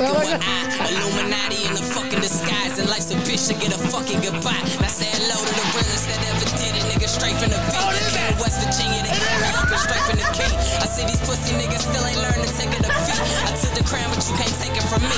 fucking with I. Illuminati in the fucking disguise. And life's a bitch to get a fucking goodbye. I say hello to the realest that ever did it. Nigga straight from the beat. Oh, West Virginia, they call me up and straight from the key. I see these pussy niggas still ain't learning to take a defeat. I took the crown, but you can't take it from me.